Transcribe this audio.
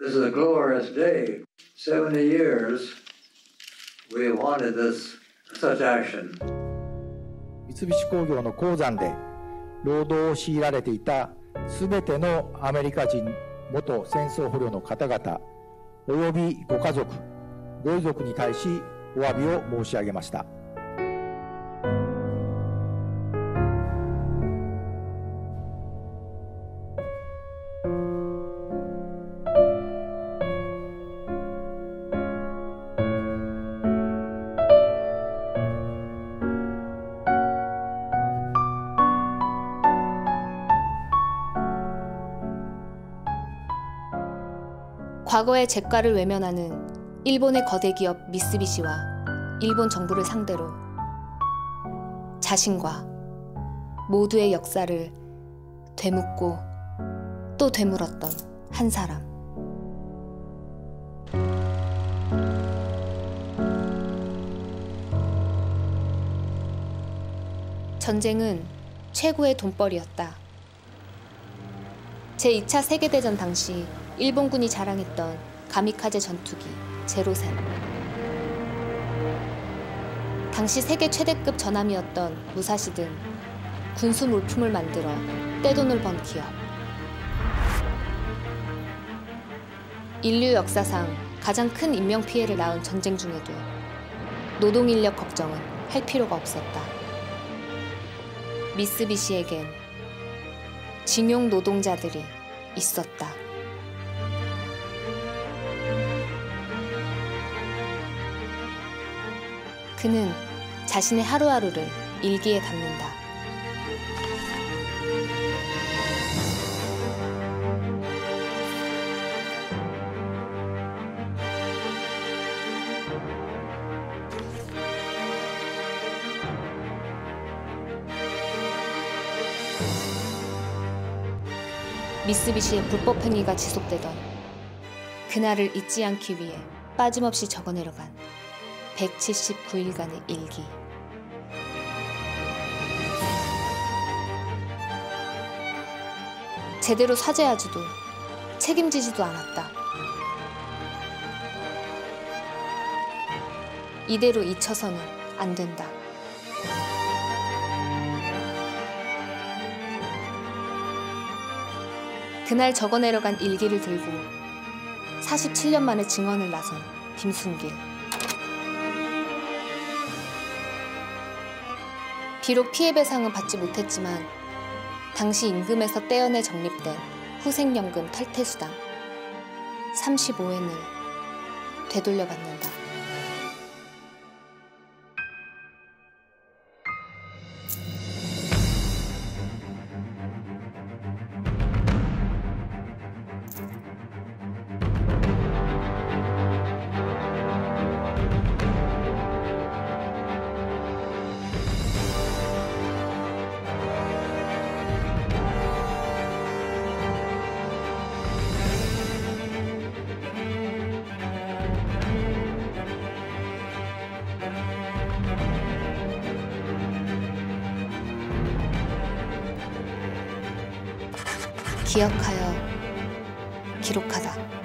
This is a glorious day. 70 years we wanted this such action. 三菱工業の鉱山で労働を強いられていたすべてのアメリカ人元戦争捕虜の方々およびご家族ご遺族に対しお詫びを申し上げました。 과거의 재가를 외면하는 일본의 거대 기업 미쓰비시와 일본 정부를 상대로 자신과 모두의 역사를 되묻고 또 되물었던 한 사람. 전쟁은 최고의 돈벌이였다. 제2차 세계대전 당시 일본군이 자랑했던 가미카제 전투기 제로센. 당시 세계 최대급 전함이었던 무사시 등 군수 물품을 만들어 떼돈을 번 기업. 인류 역사상 가장 큰 인명 피해를 낳은 전쟁 중에도 노동 인력 걱정은 할 필요가 없었다. 미쓰비시에겐 징용 노동자들이 있었다. 그는 자신의 하루하루를 일기에 담는다. 미쓰비시의 불법 행위가 지속되던 그날을 잊지 않기 위해 빠짐없이 적어내려간 179일간의 일기. 제대로 사죄하지도 책임지지도 않았다. 이대로 잊혀서는 안 된다. 그날 적어 내려간 일기를 들고 47년 만에 증언을 나선 김순길. 비록 피해배상은 받지 못했지만 당시 임금에서 떼어내 적립된 후생연금 탈퇴수당 35엔을 되돌려받는다. 기억하여 기록하다.